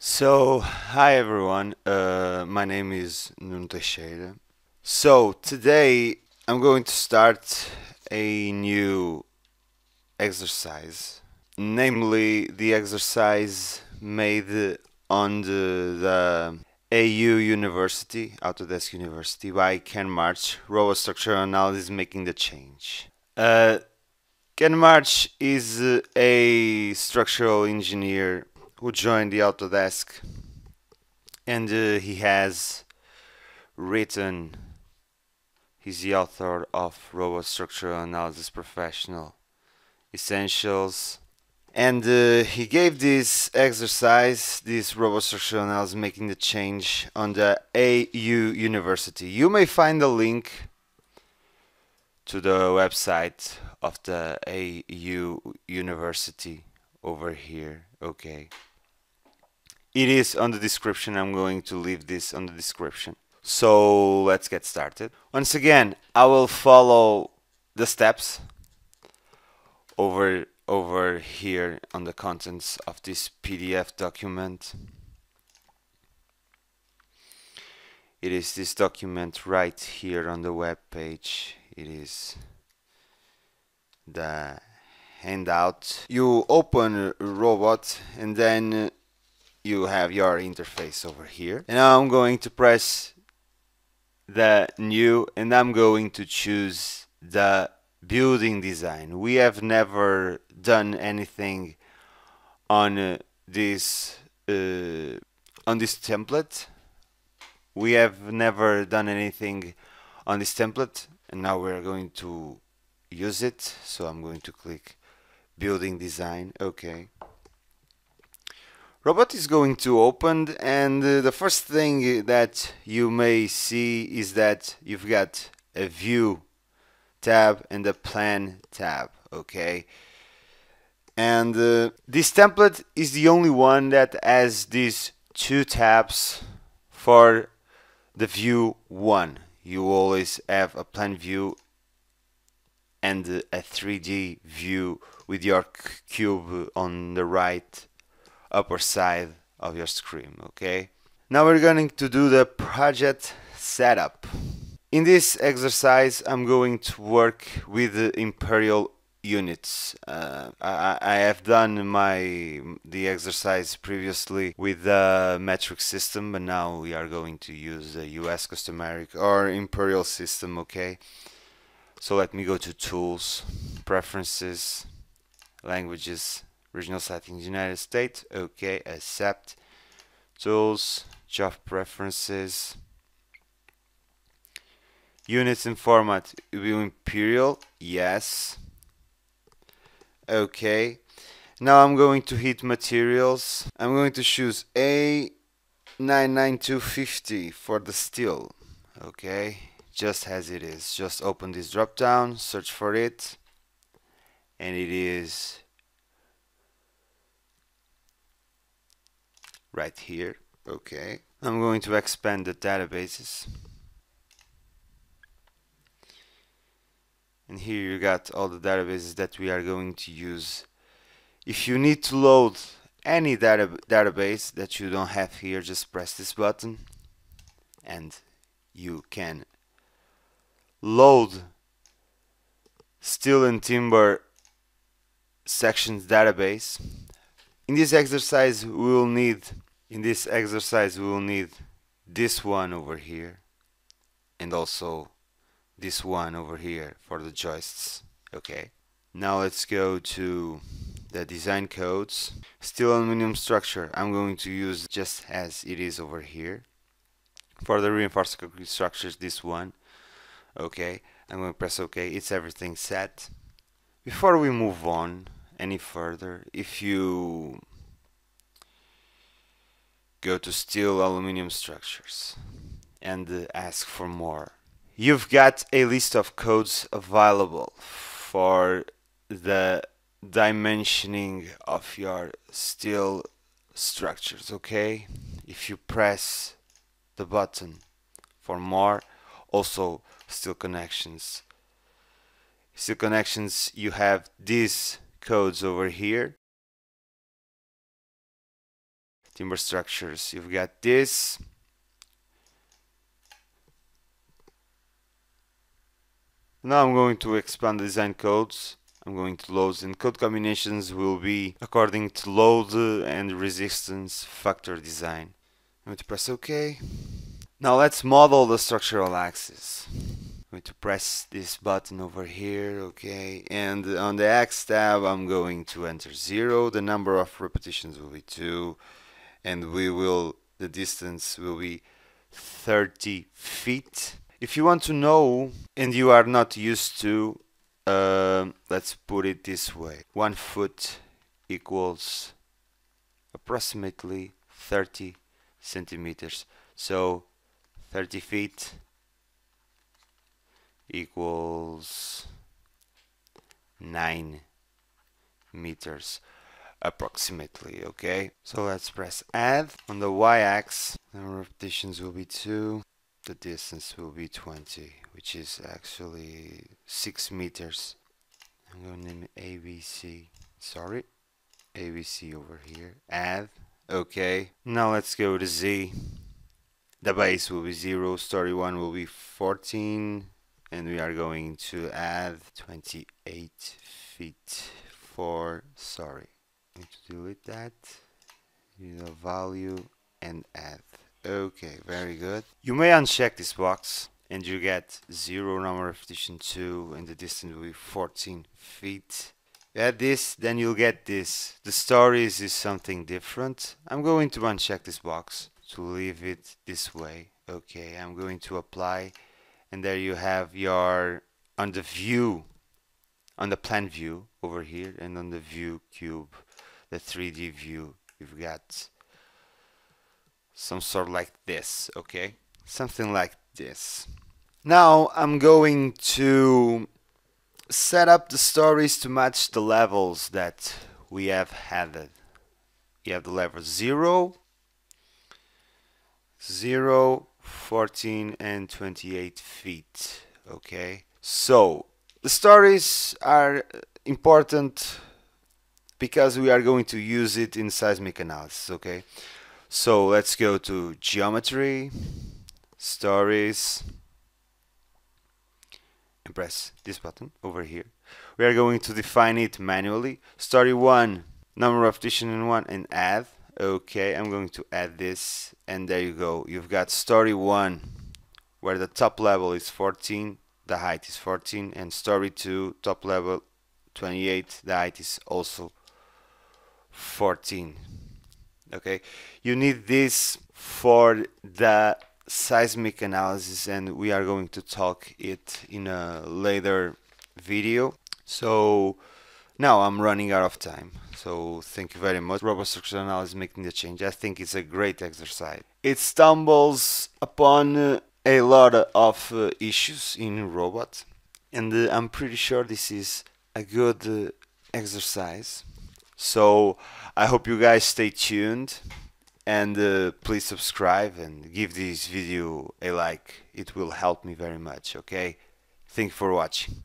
So, hi everyone, uh, my name is Nuno Teixeira. So, today I'm going to start a new exercise, namely the exercise made on the, the AU University, Autodesk University, by Ken Marsh, Robot Structural Analysis Making the Change. Uh, Ken Marsh is a structural engineer who joined the Autodesk and uh, he has written he's the author of Robot Structural Analysis Professional Essentials. And uh, he gave this exercise this robot structural analysis making the change on the AU University. You may find the link to the website of the AU University over here okay it is on the description. I'm going to leave this on the description. So let's get started. Once again I will follow the steps over over here on the contents of this PDF document. It is this document right here on the web page. It is the handout. You open robot and then you have your interface over here. And now I'm going to press the new and I'm going to choose the building design. We have never done anything on uh, this uh, on this template. We have never done anything on this template and now we're going to use it. So I'm going to click building design. Okay Robot is going to open and uh, the first thing that you may see is that you've got a view tab and a plan tab okay? And uh, this template is the only one that has these two tabs for the view 1 you always have a plan view and a 3D view with your cube on the right upper side of your screen okay? Now we're going to do the project setup. In this exercise I'm going to work with the imperial units. Uh, I, I, have done my the exercise previously with the metric system but now we are going to use the US customary or imperial system okay? So let me go to tools preferences languages Regional settings United States. Okay, accept. Tools, job preferences. Units and format view imperial. Yes. Okay. Now I'm going to hit materials. I'm going to choose A99250 for the steel. Okay, just as it is. Just open this drop down, search for it, and it is right here. Okay. I'm going to expand the databases. And here you got all the databases that we are going to use. If you need to load any data database that you don't have here just press this button and you can load steel and timber sections database in this exercise we will need in this exercise we will need this one over here and also this one over here for the joists. Okay. Now let's go to the design codes. Steel aluminum structure. I'm going to use just as it is over here. For the reinforced concrete structures this one. Okay. I'm going to press OK it's everything set. Before we move on any further if you go to steel aluminum structures and ask for more. You've got a list of codes available for the dimensioning of your steel structures, okay? If you press the button for more, also steel connections. Steel connections, you have these codes over here. Timber structures. You've got this. Now I'm going to expand the design codes. I'm going to load and code combinations will be according to load and resistance factor design. I'm going to press OK. Now let's model the structural axis going to press this button over here okay? And on the X tab I'm going to enter 0 the number of repetitions will be 2 and we will the distance will be 30 feet. If you want to know and you are not used to uh, let's put it this way. One foot equals approximately 30 centimeters. So 30 feet equals 9 meters approximately okay? So let's press add on the y-axis. Of repetitions will be 2 the distance will be 20 which is actually 6 meters. I'm to name it ABC sorry ABC over here add okay? Now let's go to Z. The base will be 0 story 1 will be 14 and we are going to add 28 feet for sorry. Need to delete that. The value and add. Okay very good. You may uncheck this box and you get zero number repetition 2 and the distance will be 14 feet. Add this then you'll get this. The stories is something different. I'm going to uncheck this box to leave it this way. Okay I'm going to apply and there you have your on the view on the plan view over here and on the view cube the 3D view you've got some sort like this okay? Something like this. Now I'm going to set up the stories to match the levels that we have added you have the level 0 0 14 and 28 feet okay? So the stories are important because we are going to use it in seismic analysis okay? So let's go to geometry stories and press this button over here. We are going to define it manually. Story 1 number of in 1 and add okay I'm going to add this and there you go. You've got story 1 where the top level is 14 the height is 14 and story 2 top level 28 the height is also 14 okay you need this for the seismic analysis and we are going to talk it in a later video. So now I'm running out of time so thank you very much robot structural analysis making the change I think it's a great exercise it stumbles upon uh, a lot of uh, issues in robot and uh, I'm pretty sure this is a good exercise so I hope you guys stay tuned and please subscribe and give this video a like. It will help me very much, okay? Thank you for watching.